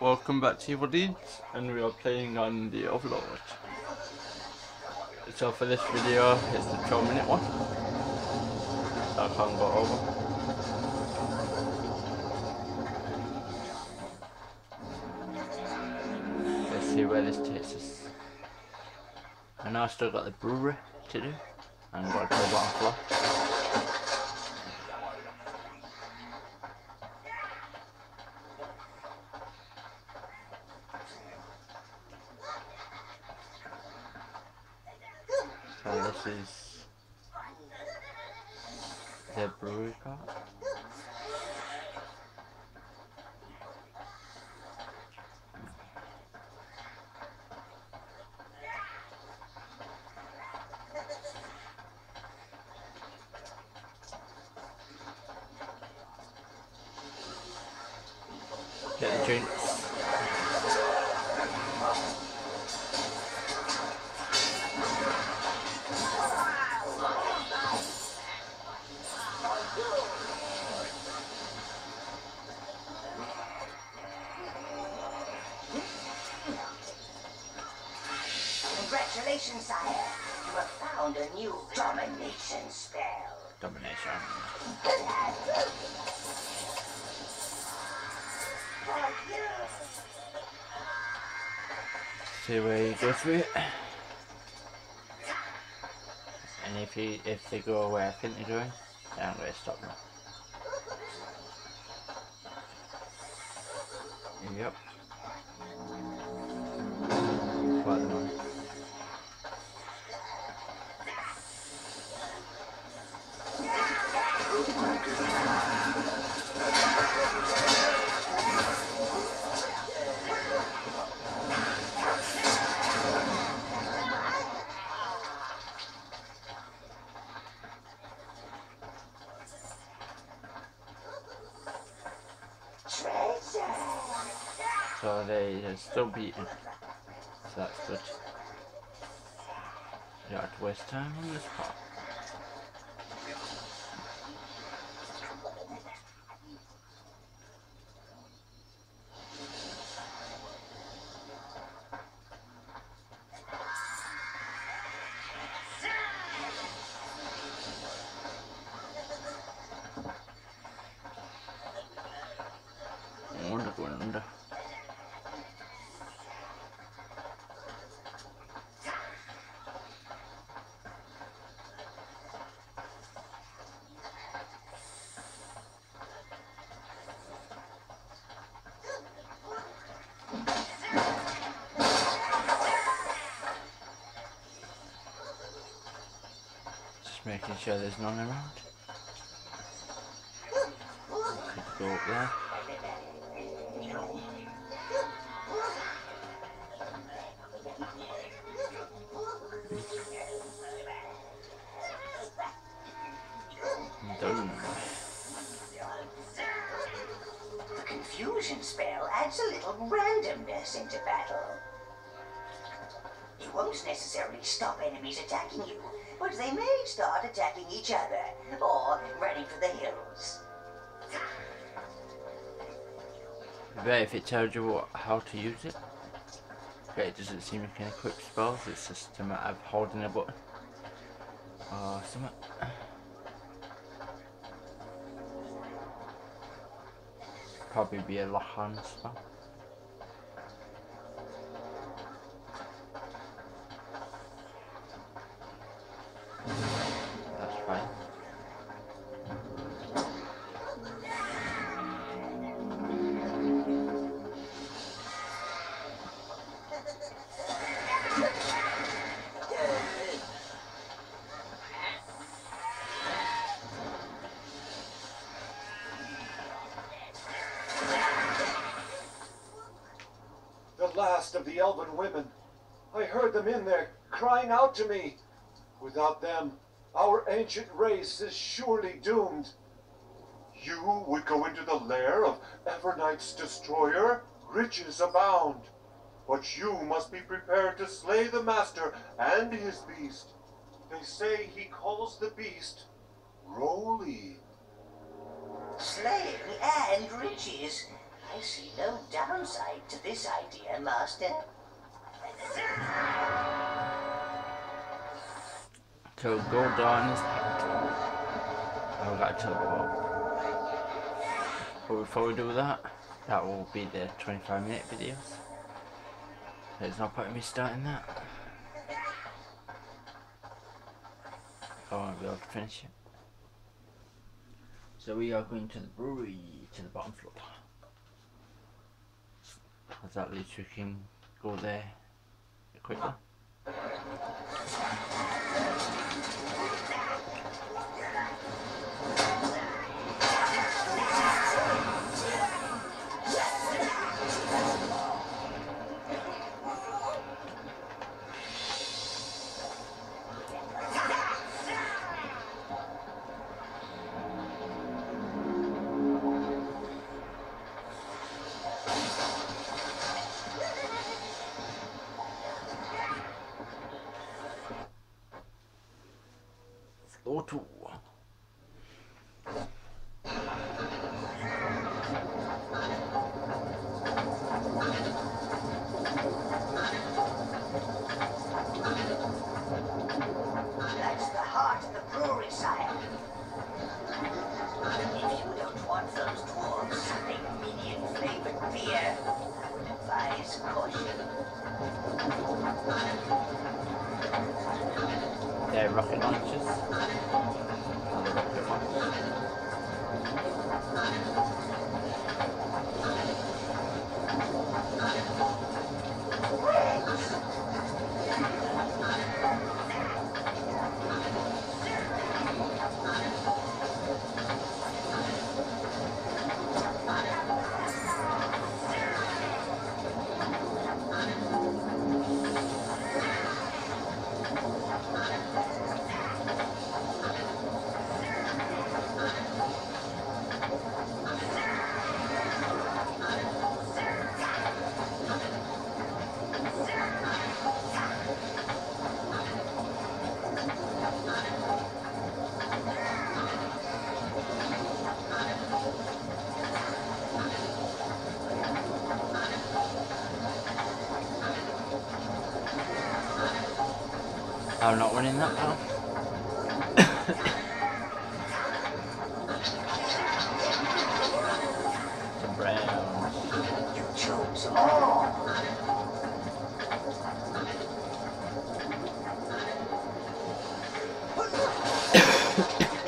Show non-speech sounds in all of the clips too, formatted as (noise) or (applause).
welcome back to Evil Deedz, and we are playing on the Overlord. So for this video, it's the 12 minute one. I can't go over. Let's see where this takes us. And now I still got the brewery to do, and got to go bottom Get the drinks. Congratulations, sire. You have found a new domination spell. Domination. (laughs) See where you go through it. And if you if they go where I think they're going, then I'm gonna stop them. Yep. Quite still beating. So that's good. You don't have to waste time on this part. Wonder going under. Making sure there's none around. Could go up there. Done. The confusion spell adds a little randomness into battle. You won't necessarily stop enemies attacking you, but they may start attacking each other or running for the hills. Bet if it tells you what, how to use it. Okay, it doesn't seem like any equip spells, it's just a matter of holding a button. Oh, or something. Probably be a lock on spell. Of the elven women. I heard them in there, crying out to me. Without them, our ancient race is surely doomed. You would go into the lair of Evernight's destroyer? Riches abound. But you must be prepared to slay the master and his beast. They say he calls the beast Roly. Slaying and riches. I see no downside to this idea, Master. So go down this I've got to teleport. But before we do that, that will be the 25 minute videos. There's no point in me starting that. I won't be able to finish it. So we are going to the brewery to the bottom floor. As at we can go there quickly. I'm not winning that now. the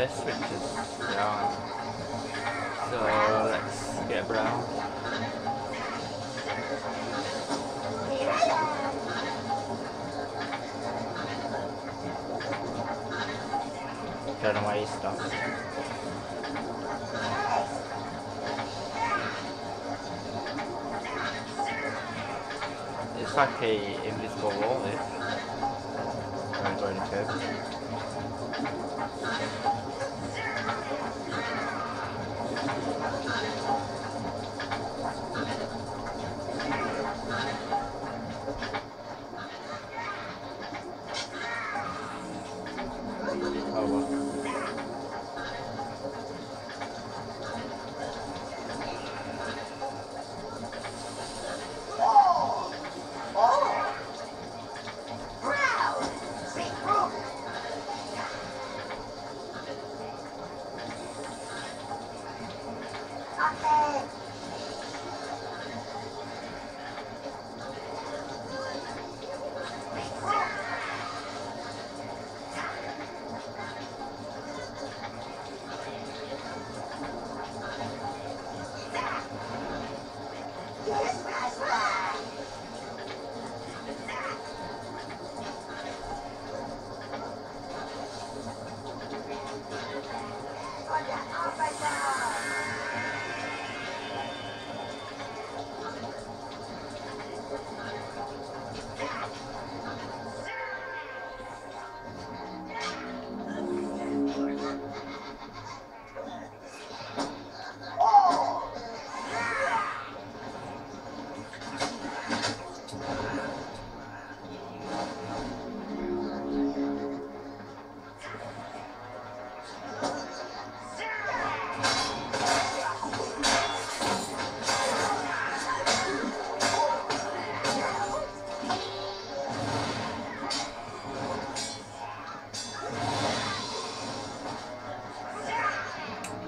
You chose all. Brown. So let's get brown. Turn away stuff. It's like a invisible wall if I'm going to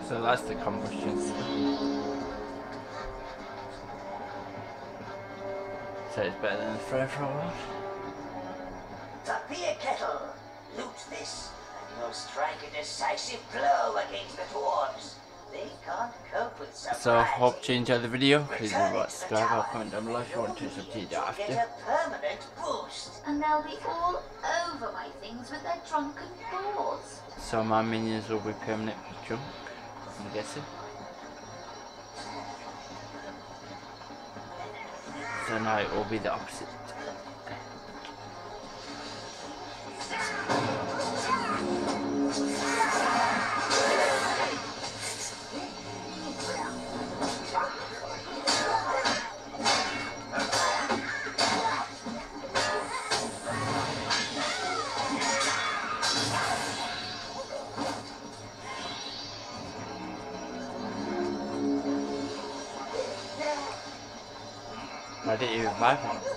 So that's the combustion So it's better than the flamethrower. Tapir kettle, loot this, and you'll strike a decisive blow against the dwarves. They can't cope with surprises. So hope you enjoyed the video. Please Return leave a it to subscribe or comment down below if you want to substitute You'll after. get a permanent boost. And they'll be all over my things with their drunken paws. So my minions will be permanent junk, I'm guessing. So now it will be the opposite. Even buy one.